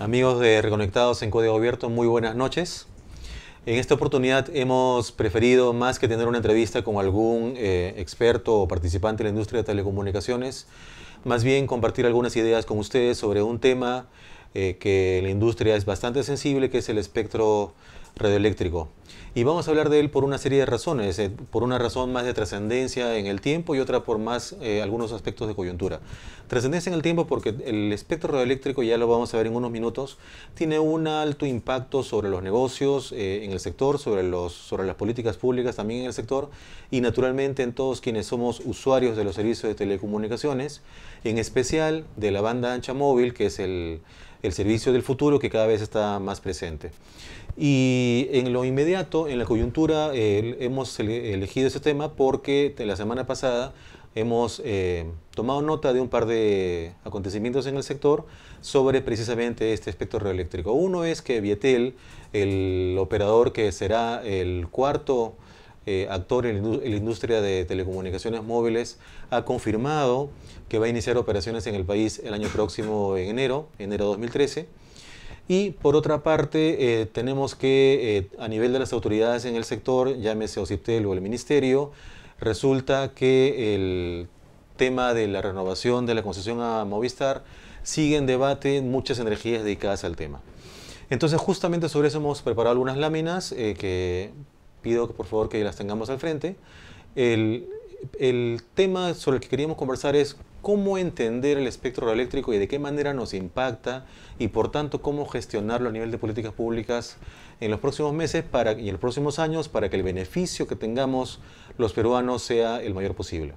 Amigos de Reconectados en Código Abierto, muy buenas noches. En esta oportunidad hemos preferido, más que tener una entrevista con algún eh, experto o participante de la industria de telecomunicaciones, más bien compartir algunas ideas con ustedes sobre un tema eh, que la industria es bastante sensible, que es el espectro radioeléctrico. Y vamos a hablar de él por una serie de razones, eh, por una razón más de trascendencia en el tiempo y otra por más eh, algunos aspectos de coyuntura. Trascendencia en el tiempo porque el espectro radioeléctrico, ya lo vamos a ver en unos minutos, tiene un alto impacto sobre los negocios eh, en el sector, sobre, los, sobre las políticas públicas también en el sector y naturalmente en todos quienes somos usuarios de los servicios de telecomunicaciones, en especial de la banda ancha móvil, que es el, el servicio del futuro que cada vez está más presente. Y en lo inmediato, en la coyuntura, hemos elegido ese tema porque la semana pasada hemos eh, tomado nota de un par de acontecimientos en el sector sobre precisamente este espectro radioeléctrico. Uno es que Vietel, el operador que será el cuarto eh, actor en la industria de telecomunicaciones móviles, ha confirmado que va a iniciar operaciones en el país el año próximo, en enero, enero 2013 y por otra parte, eh, tenemos que eh, a nivel de las autoridades en el sector, llámese OCIPTEL o el Ministerio, resulta que el tema de la renovación de la concesión a Movistar sigue en debate muchas energías dedicadas al tema. Entonces, justamente sobre eso hemos preparado algunas láminas eh, que pido que por favor que las tengamos al frente. El, el tema sobre el que queríamos conversar es cómo entender el espectro eléctrico y de qué manera nos impacta y por tanto cómo gestionarlo a nivel de políticas públicas en los próximos meses para, y en los próximos años para que el beneficio que tengamos los peruanos sea el mayor posible.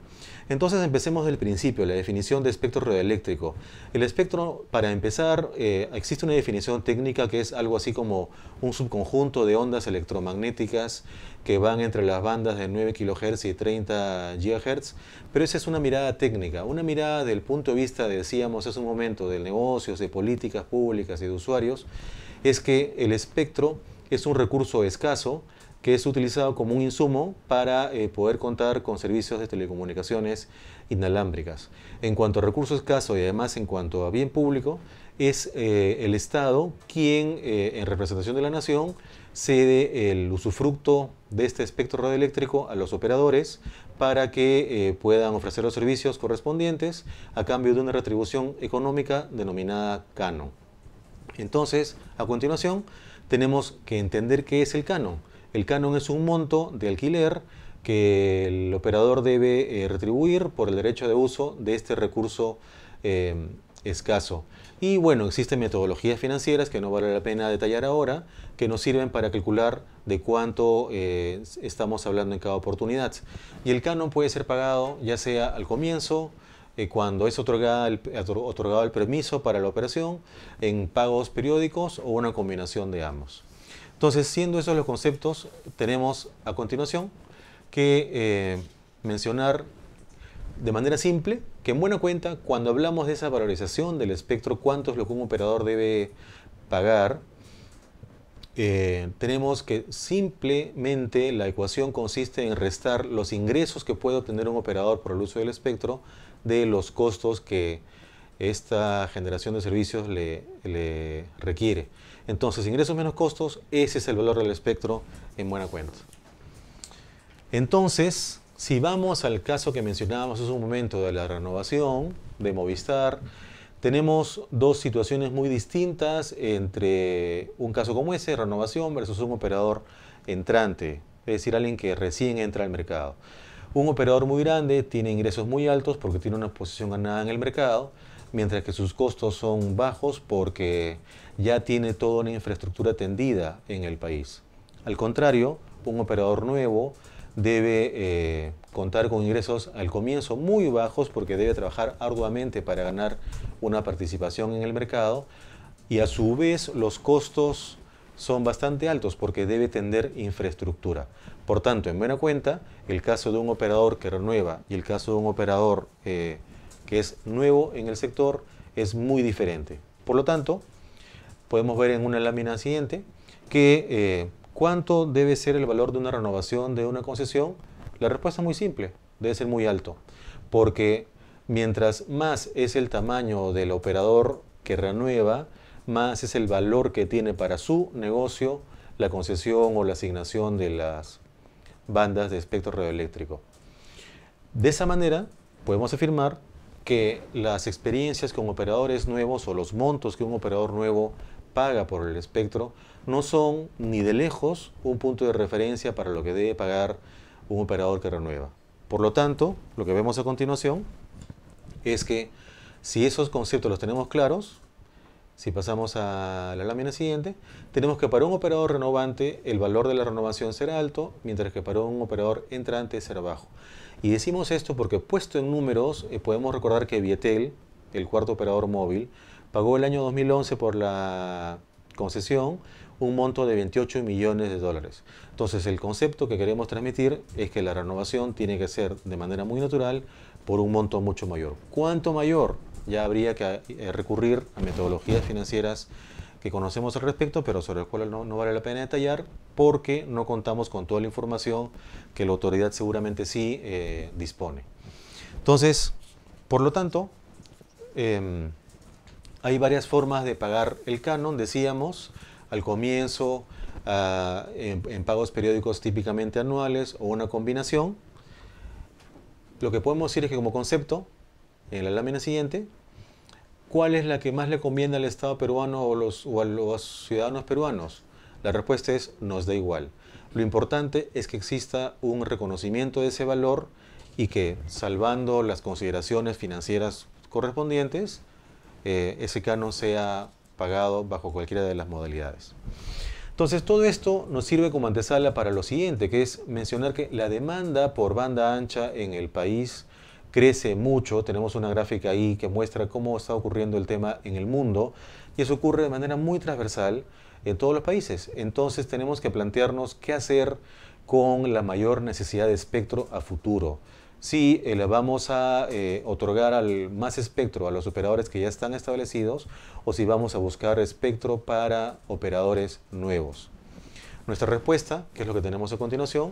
Entonces empecemos del principio, la definición de espectro radioeléctrico. El espectro, para empezar, eh, existe una definición técnica que es algo así como un subconjunto de ondas electromagnéticas que van entre las bandas de 9 kHz y 30 GHz, pero esa es una mirada técnica, una mirada del punto de vista, decíamos hace un momento, de negocios, de políticas públicas y de usuarios, es que el espectro es un recurso escaso que es utilizado como un insumo para eh, poder contar con servicios de telecomunicaciones inalámbricas. En cuanto a recursos escasos y además en cuanto a bien público, es eh, el Estado quien, eh, en representación de la nación, cede el usufructo de este espectro radioeléctrico a los operadores para que puedan ofrecer los servicios correspondientes a cambio de una retribución económica denominada canon. Entonces, a continuación, tenemos que entender qué es el canon. El canon es un monto de alquiler que el operador debe eh, retribuir por el derecho de uso de este recurso eh, escaso. Y bueno, existen metodologías financieras que no vale la pena detallar ahora, que nos sirven para calcular de cuánto eh, estamos hablando en cada oportunidad. Y el canon puede ser pagado ya sea al comienzo, cuando es otorgado otorgado el permiso para la operación, en pagos periódicos o una combinación de ambos. Entonces, siendo esos los conceptos, tenemos a continuación que eh, mencionar de manera simple que en buena cuenta, cuando hablamos de esa valorización del espectro, cuánto es lo que un operador debe pagar, eh, tenemos que simplemente la ecuación consiste en restar los ingresos que puede obtener un operador por el uso del espectro de los costos que esta generación de servicios le, le requiere. Entonces, ingresos menos costos, ese es el valor del espectro en buena cuenta. Entonces, si vamos al caso que mencionábamos hace un momento de la renovación de Movistar, tenemos dos situaciones muy distintas entre un caso como ese, renovación, versus un operador entrante, es decir, alguien que recién entra al mercado. Un operador muy grande tiene ingresos muy altos porque tiene una posición ganada en el mercado, mientras que sus costos son bajos porque ya tiene toda una infraestructura tendida en el país. Al contrario, un operador nuevo debe eh, contar con ingresos al comienzo muy bajos porque debe trabajar arduamente para ganar una participación en el mercado y a su vez los costos son bastante altos porque debe tener infraestructura. Por tanto, en buena cuenta, el caso de un operador que renueva y el caso de un operador eh, es nuevo en el sector es muy diferente. Por lo tanto, podemos ver en una lámina siguiente que eh, cuánto debe ser el valor de una renovación de una concesión. La respuesta es muy simple, debe ser muy alto, porque mientras más es el tamaño del operador que renueva, más es el valor que tiene para su negocio la concesión o la asignación de las bandas de espectro radioeléctrico. De esa manera, podemos afirmar que las experiencias con operadores nuevos o los montos que un operador nuevo paga por el espectro no son ni de lejos un punto de referencia para lo que debe pagar un operador que renueva. Por lo tanto, lo que vemos a continuación es que si esos conceptos los tenemos claros, si pasamos a la lámina siguiente, tenemos que para un operador renovante el valor de la renovación será alto, mientras que para un operador entrante será bajo. Y decimos esto porque puesto en números, eh, podemos recordar que Vietel, el cuarto operador móvil, pagó el año 2011 por la concesión un monto de 28 millones de dólares. Entonces el concepto que queremos transmitir es que la renovación tiene que ser de manera muy natural por un monto mucho mayor. ¿Cuánto mayor? Ya habría que eh, recurrir a metodologías financieras que conocemos al respecto, pero sobre las cuales no, vale la pena detallar porque no contamos con toda la información que la autoridad seguramente sí eh, dispone. Entonces, por lo tanto, em, hay varias formas de pagar el canon, decíamos, al comienzo ah, en, pagos periódicos típicamente anuales o una combinación. Lo que podemos decir es que como concepto, en la lámina siguiente, ¿cuál es la que más le conviene al Estado peruano o, los, o a los ciudadanos peruanos? La respuesta es nos da igual. Lo importante es que exista un reconocimiento de ese valor y que, salvando las consideraciones financieras correspondientes, eh, ese canon sea pagado bajo cualquiera de las modalidades. Entonces todo esto nos sirve como antesala para lo siguiente, que es mencionar que la demanda por banda ancha en el país crece mucho. Tenemos una gráfica ahí que muestra cómo está ocurriendo el tema en el mundo y eso ocurre de manera muy transversal en todos los países. Entonces tenemos que plantearnos qué hacer con la mayor necesidad de espectro a futuro si eh, le vamos a eh, otorgar al más espectro a los operadores que ya están establecidos o si vamos a buscar espectro para operadores nuevos. Nuestra respuesta, que es lo que tenemos a continuación,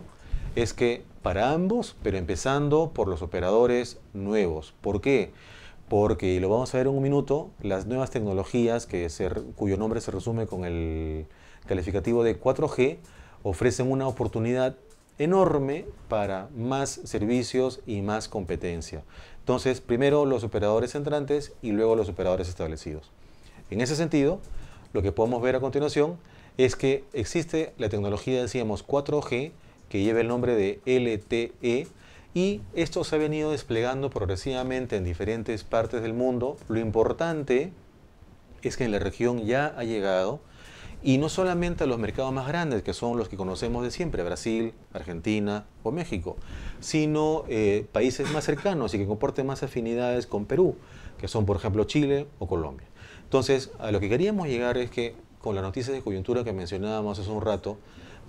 es que para ambos, pero empezando por los operadores nuevos. ¿Por qué? Porque, y lo vamos a ver en un minuto, las nuevas tecnologías que cuyo nombre se resume con el calificativo de 4G ofrecen una oportunidad enorme para más servicios y más competencia. Entonces, primero los operadores entrantes y luego los operadores establecidos. En ese sentido, lo que podemos ver a continuación es que existe la tecnología, decíamos, 4G, que lleva el nombre de LTE, y esto se ha venido desplegando progresivamente en diferentes partes del mundo. Lo importante es que en la región ya ha llegado y no solamente a los mercados más grandes, que son los que conocemos de siempre, Brasil, Argentina o México, sino eh, países más cercanos y que comporten más afinidades con Perú, que son por ejemplo Chile o Colombia. Entonces, a lo que queríamos llegar es que con la noticia de coyuntura que mencionábamos hace un rato,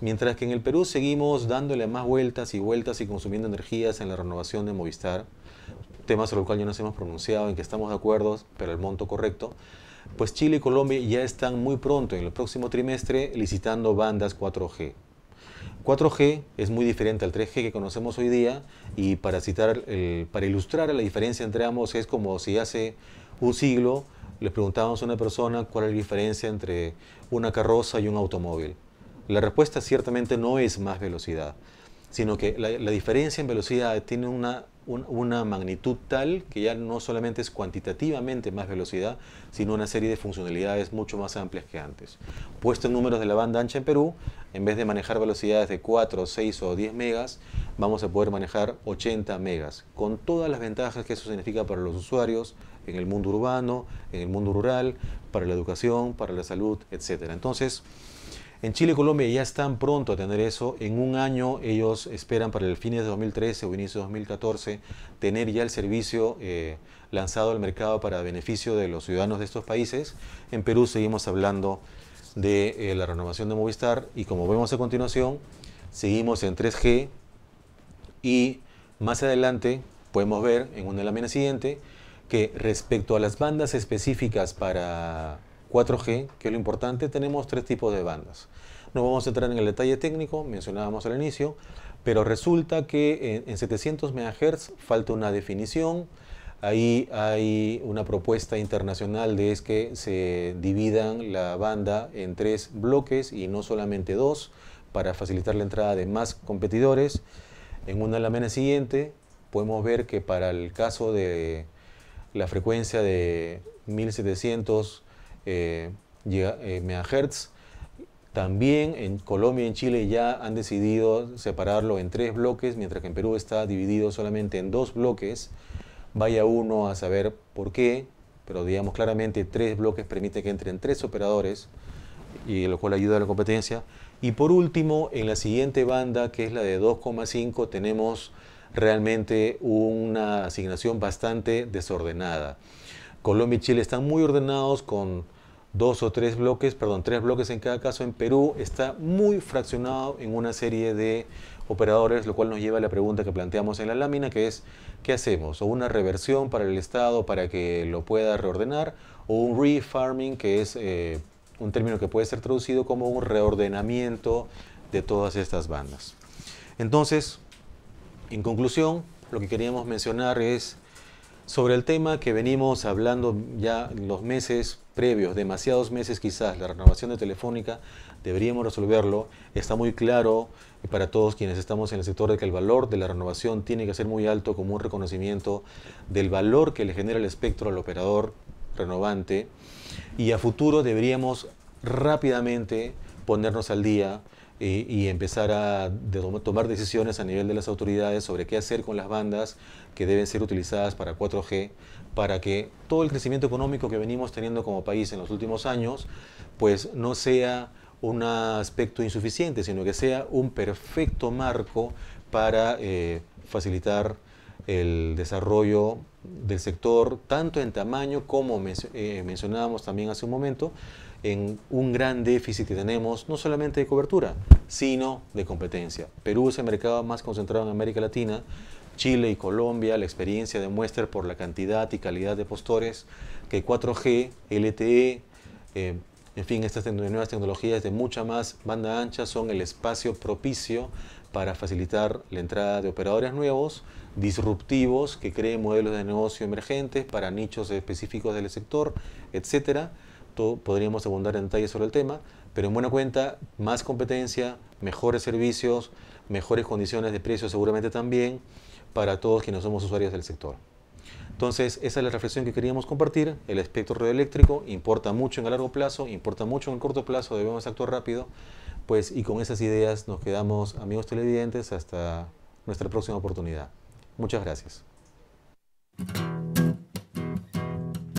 mientras que en el Perú seguimos dándole más vueltas y vueltas y consumiendo energías en la renovación de Movistar, temas sobre el cual ya nos hemos pronunciado, en que estamos de acuerdo, pero el monto correcto, pues Chile y Colombia ya están muy pronto, en el próximo trimestre, licitando bandas 4G. 4G es muy diferente al 3G que conocemos hoy día y para, citar para ilustrar la diferencia entre ambos es como si hace un siglo le preguntábamos a una persona cuál es la diferencia entre una carroza y un automóvil. La respuesta ciertamente no es más velocidad, sino que la, la diferencia en velocidad tiene una una magnitud tal que ya no solamente es cuantitativamente más velocidad, sino una serie de funcionalidades mucho más amplias que antes. Puesto en números de la banda ancha en Perú, en vez de manejar velocidades de 4, 6 o 10 megas, vamos a poder manejar 80 megas, con todas las ventajas que eso significa para los usuarios en el mundo urbano, en el mundo rural, para la educación, para la salud, etc. Entonces, en Chile y Colombia ya están pronto a tener eso. En un año ellos esperan para el fin de 2013 o inicio de 2014 tener ya el servicio eh, lanzado al mercado para beneficio de los ciudadanos de estos países. En Perú seguimos hablando de eh, la renovación de Movistar y como vemos a continuación, seguimos en 3G y más adelante podemos ver en una lámina siguiente respecto a las bandas específicas para 4G, que es lo importante, tenemos tres tipos de bandas. No vamos a entrar en el detalle técnico, mencionábamos al inicio, pero resulta que en, 700 MHz falta una definición, Ahí hay una propuesta internacional de es que se dividan la banda en tres bloques y no solamente dos para facilitar la entrada de más competidores. En una lámina siguiente podemos ver que para el caso de la frecuencia de 1700 eh, eh, MHz, también en Colombia y en Chile ya han decidido separarlo en tres bloques, mientras que en Perú está dividido solamente en dos bloques vaya uno a saber por qué, pero digamos claramente tres bloques permite que entren tres operadores, y lo cual ayuda a la competencia. Y por último, en la siguiente banda, que es la de 2,5, tenemos realmente una asignación bastante desordenada. Colombia y Chile están muy ordenados con dos o tres bloques, perdón, tres bloques en cada caso. En Perú está muy fraccionado en una serie de operadores, lo cual nos lleva a la pregunta que planteamos en la lámina, que es, ¿qué hacemos? ¿O una reversión para el Estado para que lo pueda reordenar? ¿O un refarming, que es eh, un término que puede ser traducido como un reordenamiento de todas estas bandas? Entonces, en conclusión, lo que queríamos mencionar es sobre el tema que venimos hablando ya los meses previos, demasiados meses quizás, la renovación de Telefónica, deberíamos resolverlo. Está muy claro para todos quienes estamos en el sector de que el valor de la renovación tiene que ser muy alto como un reconocimiento del valor que le genera el espectro al operador renovante y a futuro deberíamos rápidamente ponernos al día y, empezar a tomar decisiones a nivel de las autoridades sobre qué hacer con las bandas que deben ser utilizadas para 4G, para que todo el crecimiento económico que venimos teniendo como país en los últimos años, pues no sea un aspecto insuficiente, sino que sea un perfecto marco para eh, facilitar el desarrollo del sector, tanto en tamaño como eh, mencionábamos también hace un momento, en un gran déficit que tenemos, no solamente de cobertura, sino de competencia. Perú es el mercado más concentrado en América Latina, Chile y Colombia, la experiencia demuestra por la cantidad y calidad de postores que 4G, LTE, eh, en fin, estas nuevas tecnologías de mucha más banda ancha son el espacio propicio para facilitar la entrada de operadores nuevos, disruptivos, que creen modelos de negocio emergentes para nichos específicos del sector, etcétera podríamos abundar en detalle sobre el tema, pero en buena cuenta, más competencia, mejores servicios, mejores condiciones de precio seguramente también para todos quienes somos usuarios del sector. Entonces, esa es la reflexión que queríamos compartir. El espectro radioeléctrico importa mucho en el largo plazo, importa mucho en el corto plazo, debemos actuar rápido. Pues, y con esas ideas nos quedamos, amigos televidentes, hasta nuestra próxima oportunidad. Muchas gracias.